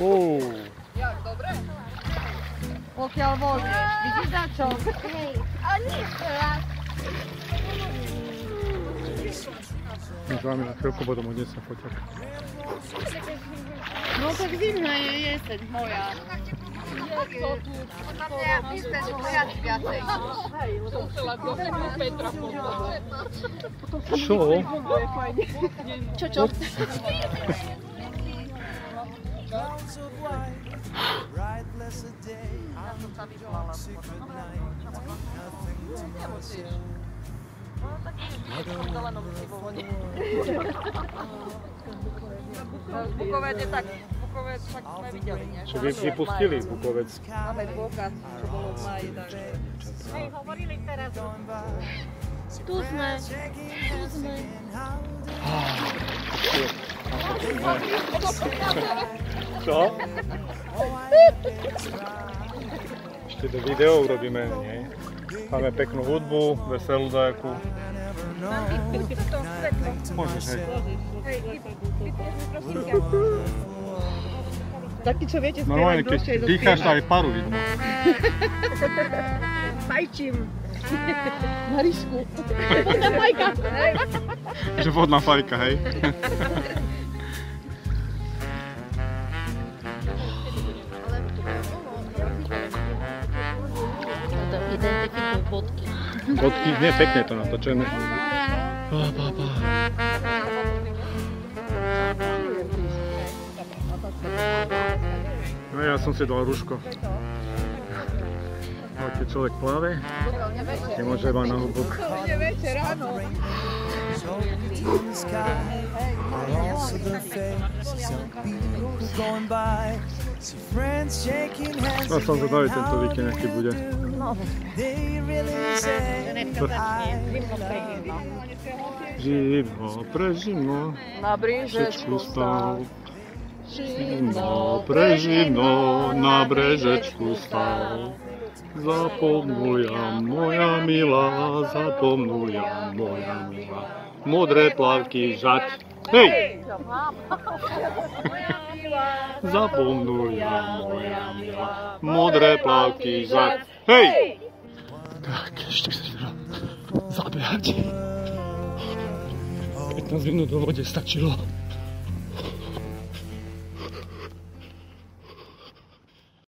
Uuu, Jak, dobre? Pokiaľ môžeš. Vidíš na čo? Hej, ale nie ešte raz. my s vami na chvíľku potom odnesem foťak. No tak zimná je jeseň moja. Podľa mňa my sme spojaci viacej. Čo? Čo, čo? Bukovec je tak, Bukovec však sme videli, nie? Čo vy, vypustili Bukovec? Máme dôkaz, čo bolo v máji, takže... Hej, hovorili teraz. Tu sme, tu sme. Čo? Ešte to video urobíme, nie? Máme peknú hudbu, veselú dajakú. Môžeš, hej. Taký, čo viete, Normálne, spievať keď dýcháš, aj paru vidno. Fajčím. Na. Na fajka. Že vodná fajka, hej? Identifikuj bodky. Bodky, nie, pekne to natočené. Pá, pá, pá. No ja som si dal rúško. No, keď človek plave, nemôže mať na hubok. Večer, áno. also the faces of people going by. See friends shaking hands. No som zvedavý tento víkend, aký bude. They really say Živno, preživno, Na brížečku stal. Živno, preživno, na brežečku stal. Zapomnujam, moja milá, zapomnujam, moja milá. Modré plavky žať. Hej! Zapomnujam, moja milá. Modré plavky žať. Hej! Tak, ešte sa teda zabehať. 15 minút do vode stačilo.